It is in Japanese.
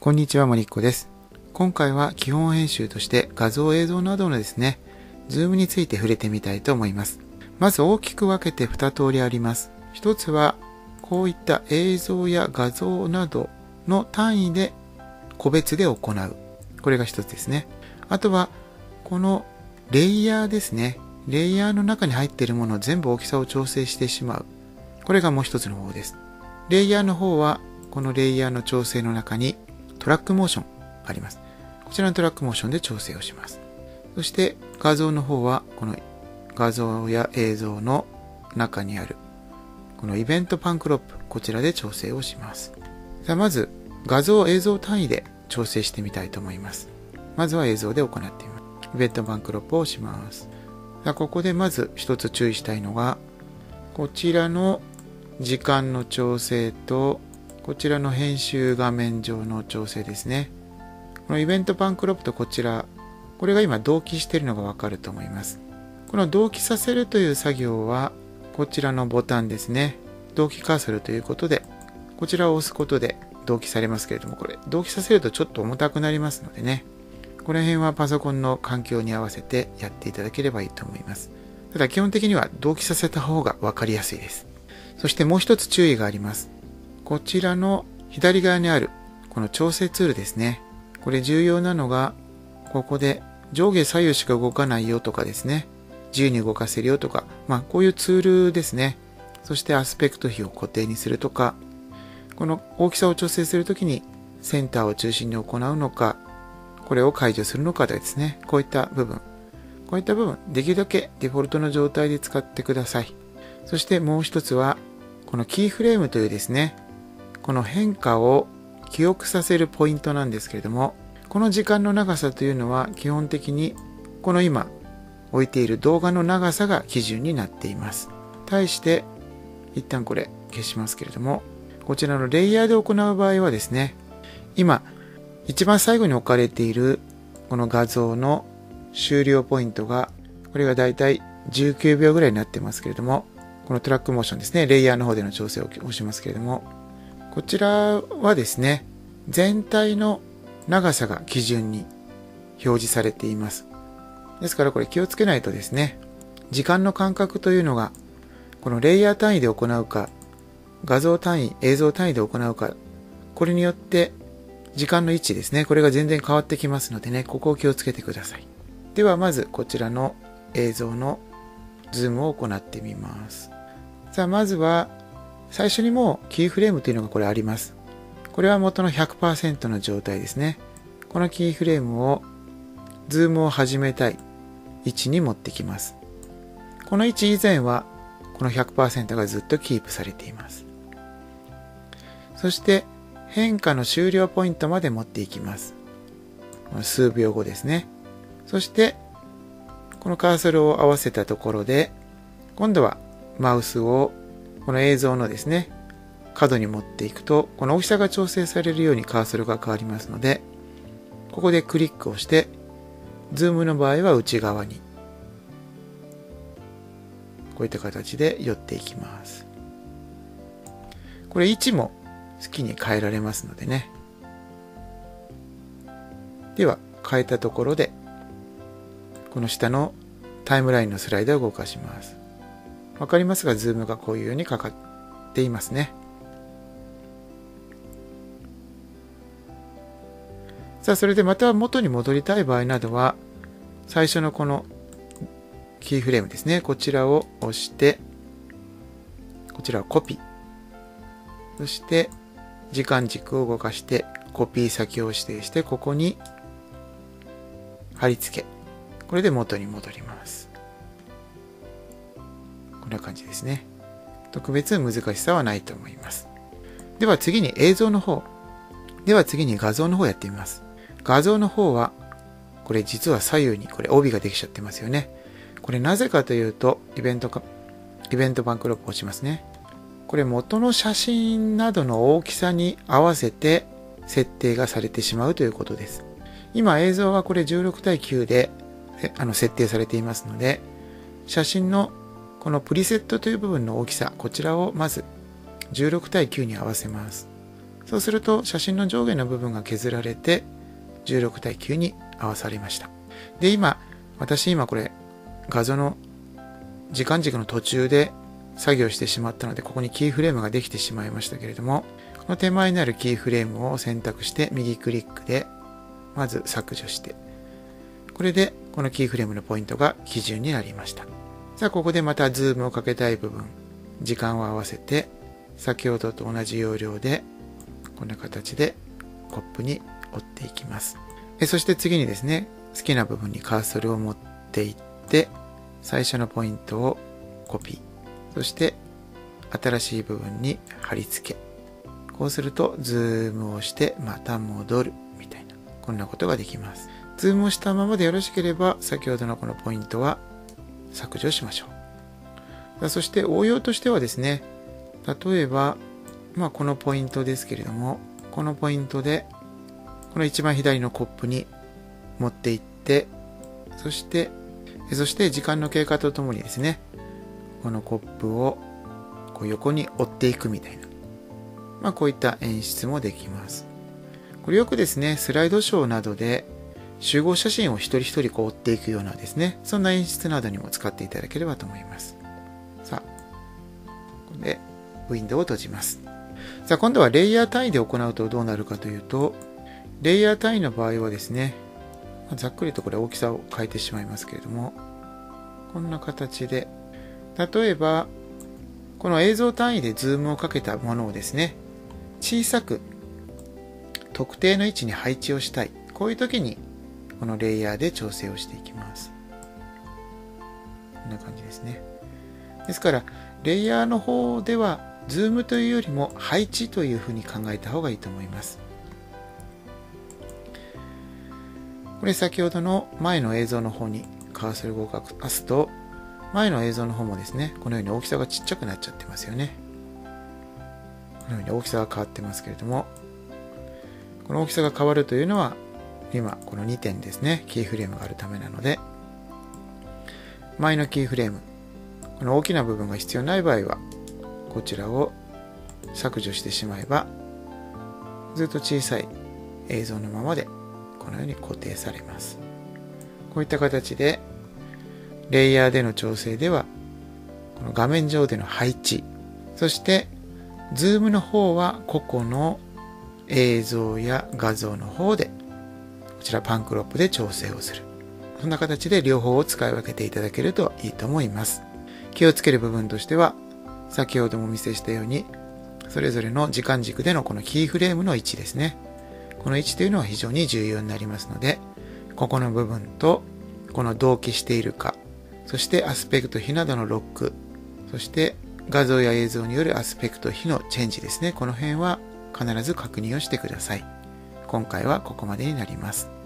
こんにちは、マリッコです。今回は基本編集として画像映像などのですね、ズームについて触れてみたいと思います。まず大きく分けて2通りあります。一つは、こういった映像や画像などの単位で個別で行う。これが一つですね。あとは、このレイヤーですね。レイヤーの中に入っているものを全部大きさを調整してしまう。これがもう一つの方です。レイヤーの方は、このレイヤーの調整の中にトラックモーションあります。こちらのトラックモーションで調整をします。そして画像の方はこの画像や映像の中にあるこのイベントパンクロップこちらで調整をします。さあまず画像映像単位で調整してみたいと思います。まずは映像で行ってみます。イベントパンクロップをします。さあここでまず一つ注意したいのがこちらの時間の調整とこちらの編集画面上の調整ですね。このイベントパンクロップとこちら、これが今同期しているのがわかると思います。この同期させるという作業は、こちらのボタンですね。同期カーソルということで、こちらを押すことで同期されますけれども、これ、同期させるとちょっと重たくなりますのでね。この辺はパソコンの環境に合わせてやっていただければいいと思います。ただ基本的には同期させた方がわかりやすいです。そしてもう一つ注意があります。こちらの左側にあるこの調整ツールですね。これ重要なのが、ここで上下左右しか動かないよとかですね。自由に動かせるよとか、まあこういうツールですね。そしてアスペクト比を固定にするとか、この大きさを調整するときにセンターを中心に行うのか、これを解除するのかですね。こういった部分。こういった部分、できるだけデフォルトの状態で使ってください。そしてもう一つは、このキーフレームというですね、この変化を記憶させるポイントなんですけれどもこの時間の長さというのは基本的にこの今置いている動画の長さが基準になっています。対して一旦これ消しますけれどもこちらのレイヤーで行う場合はですね今一番最後に置かれているこの画像の終了ポイントがこれがだいたい19秒ぐらいになってますけれどもこのトラックモーションですねレイヤーの方での調整を押しますけれどもこちらはですね、全体の長さが基準に表示されています。ですからこれ気をつけないとですね、時間の間隔というのが、このレイヤー単位で行うか、画像単位、映像単位で行うか、これによって時間の位置ですね、これが全然変わってきますのでね、ここを気をつけてください。ではまずこちらの映像のズームを行ってみます。さあまずは最初にもうキーフレームというのがこれあります。これは元の100%の状態ですね。このキーフレームをズームを始めたい位置に持ってきます。この位置以前はこの100%がずっとキープされています。そして変化の終了ポイントまで持っていきます。数秒後ですね。そしてこのカーソルを合わせたところで今度はマウスをこの映像のですね、角に持っていくと、この大きさが調整されるようにカーソルが変わりますので、ここでクリックをして、ズームの場合は内側に、こういった形で寄っていきます。これ位置も好きに変えられますのでね。では、変えたところで、この下のタイムラインのスライダーを動かします。わかりますが、ズームがこういうようにかかっていますね。さあ、それでまた元に戻りたい場合などは、最初のこのキーフレームですね。こちらを押して、こちらをコピー。そして、時間軸を動かして、コピー先を指定して、ここに貼り付け。これで元に戻ります。こんな感じですね。特別難しさはないと思います。では次に映像の方。では次に画像の方やってみます。画像の方は、これ実は左右にこれ帯ができちゃってますよね。これなぜかというと、イベントか、イベントバンクロップを押しますね。これ元の写真などの大きさに合わせて設定がされてしまうということです。今映像はこれ16対9であの設定されていますので、写真のこのプリセットという部分の大きさ、こちらをまず16対9に合わせます。そうすると写真の上下の部分が削られて16対9に合わさりました。で、今、私今これ画像の時間軸の途中で作業してしまったので、ここにキーフレームができてしまいましたけれども、この手前にあるキーフレームを選択して右クリックで、まず削除して、これでこのキーフレームのポイントが基準になりました。さあ、ここでまたズームをかけたい部分、時間を合わせて、先ほどと同じ要領で、こんな形でコップに寄っていきます。そして次にですね、好きな部分にカーソルを持っていって、最初のポイントをコピー。そして新しい部分に貼り付け。こうするとズームをしてまた戻るみたいな。こんなことができます。ズームをしたままでよろしければ先ほどのこのポイントは削除しましょう。そして応用としてはですね、例えば、まあこのポイントですけれども、このポイントでこの一番左のコップに持っていって、そしてそして時間の経過とともにですね、このコップをこう横に追っていくみたいな、まあ、こういった演出もできます。これよくですね、スライドショーなどで集合写真を一人一人こう追っていくようなですね、そんな演出などにも使っていただければと思います。さあ、これでウィンドウを閉じます。さあ、今度はレイヤー単位で行うとどうなるかというと、レイヤー単位の場合はですね、ざっくりとこれ大きさを変えてしまいますけれども、こんな形で、例えば、この映像単位でズームをかけたものをですね、小さく特定の位置に配置をしたい。こういう時に、このレイヤーで調整をしていきます。こんな感じですね。ですから、レイヤーの方では、ズームというよりも配置というふうに考えた方がいいと思います。これ先ほどの前の映像の方にカーソルを動かすと、前の映像の方もですね、このように大きさがちっちゃくなっちゃってますよね。このように大きさが変わってますけれども、この大きさが変わるというのは、今この2点ですね、キーフレームがあるためなので、前のキーフレーム、この大きな部分が必要ない場合は、こちらを削除してしまえば、ずっと小さい映像のままでこのように固定されます。こういった形で、レイヤーでの調整では、この画面上での配置、そして、ズームの方は個々の映像や画像の方で、ちらパンクロップで調整をする。そんな形で両方を使い分けていただけるといいと思います。気をつける部分としては、先ほどもお見せしたように、それぞれの時間軸でのこのキーフレームの位置ですね。この位置というのは非常に重要になりますので、ここの部分と、この同期しているか、そしてアスペクト比などのロック、そして画像や映像によるアスペクト比のチェンジですね。この辺は必ず確認をしてください。今回はここまでになります。